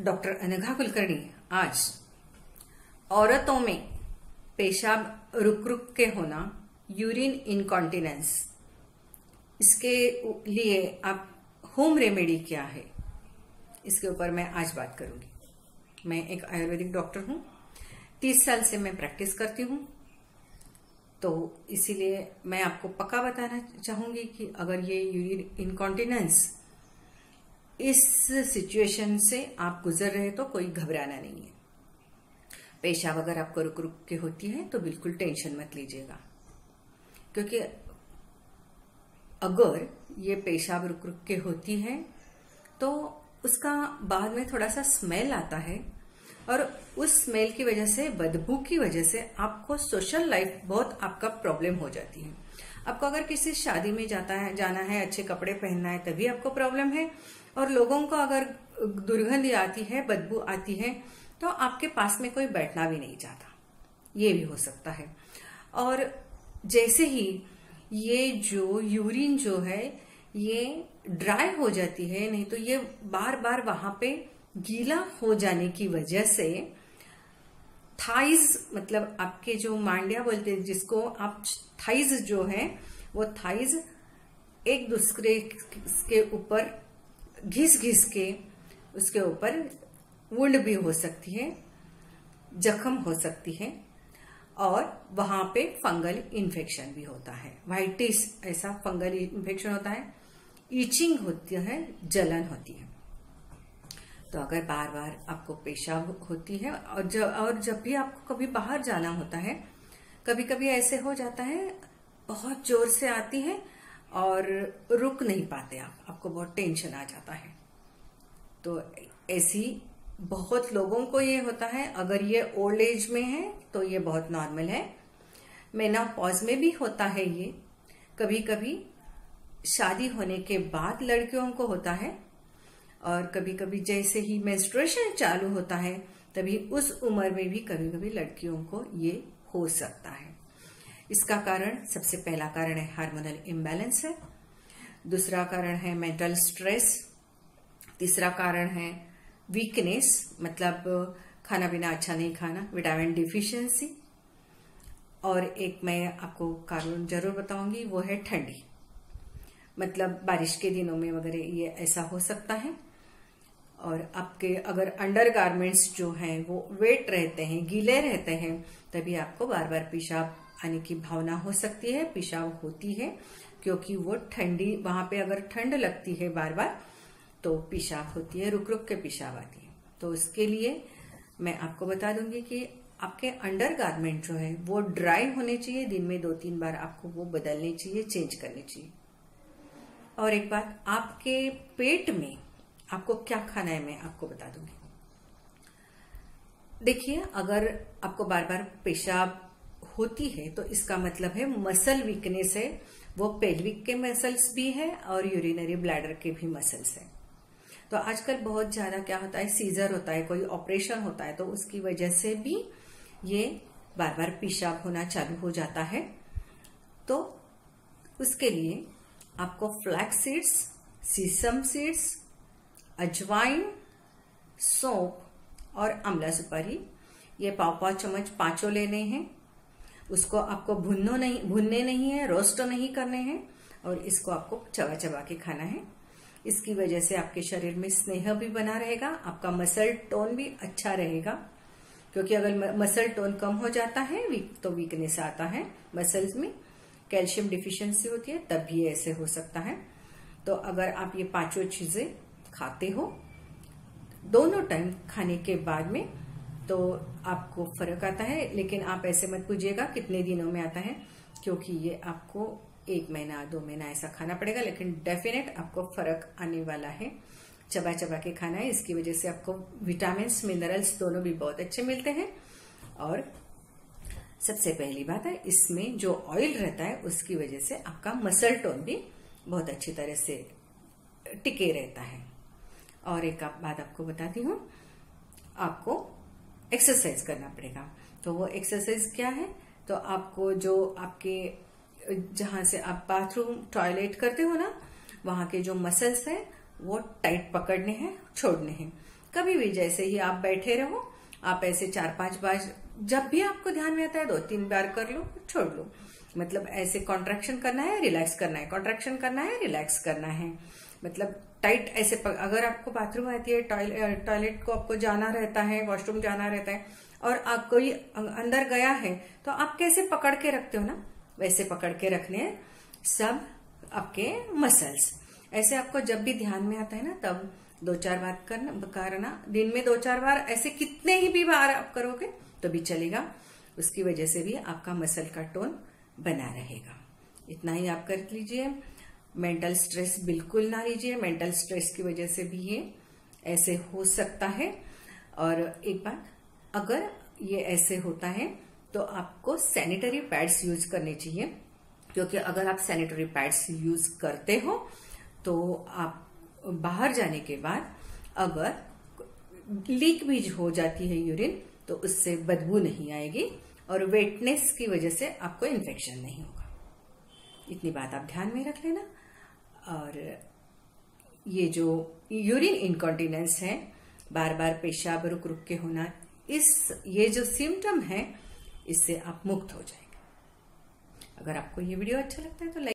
Doctor Anagha Kulkarni आज औरतों में पेशाब रुक रुक के होना, यूरिन इनकॉन्टिनेंस इसके लिए आप होम रेमेडी क्या है? इसके ऊपर मैं आज बात करूँगी। मैं एक आयुर्वेदिक डॉक्टर हूँ। तीस साल से मैं प्रैक्टिस करती हूँ। तो इसीलिए मैं आपको पक्का बताना चाहूँगी कि अगर ये यूरिन इनकॉन्टिनेंस इस सिचुएशन से आप गुजर रहे तो कोई घबराना नहीं है। पेशाब अगर आपको रुक रुक के होती है तो बिल्कुल टेंशन मत लीजिएगा। क्योंकि अगर ये पेशाब रुक रुक के होती है तो उसका बाद में थोड़ा सा स्मेल आता है और उस स्मेल की वजह से, बदबू की वजह से आपको सोशल लाइफ बहुत आपका प्रॉब्लम हो जाती है। आपको अगर किसी शादी में जाता है, जाना है, अच्छे कपड़े पहनना है, तभी आपको प्रॉब्लम है। और लोगों को अगर दुर्गंध आती है, बदबू आती है तो आपके पास में कोई बैठना भी नहीं चाहता। ये भी हो सकता है। और जैसे ही ये जो यूरिन जो है, ये ड्राई हो जाती है, नहीं तो ये बार बार वहाँ पे गीला हो जाने की वजह से थाइज मतलब आपके जो मांडिया बोलते हैं, जिसको आप थाइज जो है, वो थाइज एक दूसरे के ऊपर घिस घिस के उसके ऊपर वुंड भी हो सकती है, जख्म हो सकती है और वहाँ पे फंगल इन्फेक्शन भी होता है। वाइटिस ऐसा फंगल इन्फेक्शन होता है ईचिंग होती है, जलन होती है। तो अगर बार बार आपको पेशाब होती है और जब और जब भी आपको कभी बाहर जाना होता है कभी कभी ऐसे हो जाता है, बहुत ज़ोर से आती है और रुक नहीं पाते आप, आपको बहुत टेंशन आ जाता है। तो ऐसी बहुत लोगों को ये होता है, अगर ये ओल्ड एज में है तो ये बहुत नॉर्मल है। मेना पॉज में भी होता है ये। कभी कभी शादी होने के बाद लड़कियों को होता है, और कभी कभी जैसे ही मेंस्ट्रुएशन चालू होता है, तभी उस उम्र में भी कभी कभी लड़कियों को ये हो सकता है। इसका कारण, सबसे पहला कारण है हार्मोनल इम्बैलेंस है। दूसरा कारण है मेंटल स्ट्रेस तीसरा कारण है वीकनेस मतलब खाना पीना अच्छा नहीं खाना विटामिन डिफिशियंसी और एक मैं आपको कारण ज़रूर बताऊँगी, वो है ठंडी। मतलब बारिश के दिनों में वगैरह ये ऐसा हो सकता है। और आपके अगर अंडर गारमेंट्स जो हैं, वो वेट रहते हैं, गीले रहते हैं, तभी आपको बार बार पेशाब आने की भावना हो सकती है, पेशाब होती है, क्योंकि वो ठंडी, वहाँ पे अगर ठंड लगती है बार बार तो पेशाब होती है रुक रुक के पेशाब आती है। तो उसके लिए मैं आपको बता दूँगी कि आपके अंडर गारमेंट जो है, वो ड्राई होने चाहिए, दिन में दो तीन बार आपको वो बदलने चाहिए, चेंज करने चाहिए। और एक बात, आपके पेट में आपको क्या खाना है, मैं आपको बता दूँगी। देखिए, अगर आपको बार बार पेशाब होती है तो इसका मतलब है मसल वीकनेस है। वो पेल्विक के मसल्स भी है और यूरिनरी ब्लैडर के भी मसल्स है। तो आजकल बहुत ज़्यादा क्या होता है सीजर होता है, कोई ऑपरेशन होता है तो उसकी वजह से भी ये बार बार पेशाब होना चालू हो जाता है। तो उसके लिए आपको फ्लैक्स सीड्स सीसम सीड्स अजवाइन सौंप और अमला सुपारी ये पाव पाव चम्मच पाँचों लेने हैं। उसको आपको भुनो नहीं, भुनने नहीं है, रोस्ट नहीं करने हैं और इसको आपको चबा चबा के खाना है। इसकी वजह से आपके शरीर में स्नेह भी बना रहेगा, आपका मसल टोन भी अच्छा रहेगा। क्योंकि अगर मसल टोन कम हो जाता है, वीक तो वीकनेस आता है मसल्स में, कैल्शियम डिफिशियंसी होती है, तब भी ऐसे हो सकता है। तो अगर आप ये पाँचों चीज़ें खाते हो, दोनों टाइम खाने के बाद में तो आपको फ़र्क आता है, लेकिन आप ऐसे मत पूछिएगा कितने दिनों में आता है, क्योंकि ये आपको एक महीना, दो महीना ऐसा खाना पड़ेगा, लेकिन डेफिनेट आपको फ़र्क आने वाला है। चबा चबा के खाना है, इसकी वजह से आपको विटामिन मिनरल्स दोनों भी बहुत अच्छे मिलते हैं। और सबसे पहली बात है, इसमें जो ऑयल रहता है, उसकी वजह से आपका मसल टोन भी बहुत अच्छी तरह से टिके रहता है। और एक बात आपको बताती हूँ, आपको एक्सरसाइज करना पड़ेगा। तो वो एक्सरसाइज क्या है? तो आपको जो आपके, जहाँ से आप बाथरूम टॉयलेट करते हो ना, वहाँ के जो मसल्स है, वो टाइट पकड़ने हैं, छोड़ने हैं। कभी भी जैसे ही आप बैठे रहो, आप ऐसे चार पाँच बार, जब भी आपको ध्यान में आता है, दो तीन बार कर लो, छोड़ लो। मतलब ऐसे कॉन्ट्रेक्शन करना है रिलैक्स करना है कॉन्ट्रेक्शन करना है रिलैक्स करना है। मतलब टाइट ऐसे पक, अगर आपको बाथरूम आती है टॉयलेट को आपको जाना रहता है वॉशरूम जाना रहता है और आप कोई अंदर गया है तो आप कैसे पकड़ के रखते हो ना? वैसे पकड़ के रखने सब आपके मसल्स ऐसे आपको जब भी ध्यान में आता है ना तब दो चार बार करना करना दिन में दो चार बार ऐसे कितने ही भी बार आप करोगे तो भी चलेगा। उसकी वजह से भी आपका मसल का टोन बना रहेगा। इतना ही आप कर लीजिए। मेंटल स्ट्रेस बिल्कुल ना लीजिए, मेंटल स्ट्रेस की वजह से भी ये ऐसे हो सकता है। और एक बात, अगर ये ऐसे होता है तो आपको सैनिटरी पैड्स यूज़ करने चाहिए। क्योंकि अगर आप सैनिटरी पैड्स यूज़ करते हो तो आप बाहर जाने के बाद अगर लीक भी हो जाती है यूरिन तो उससे बदबू नहीं आएगी और वेटनेस की वजह से आपको इन्फेक्शन नहीं होगा। इतनी बात आप ध्यान में रख लेना। और ये जो यूरिन इनकॉन्टिनेंस है बार बार पेशाब रुक रुक के होना, इस, ये जो सिम्टम है, इससे आप मुक्त हो जाएँगे। अगर आपको ये वीडियो अच्छा लगता है तो लाइक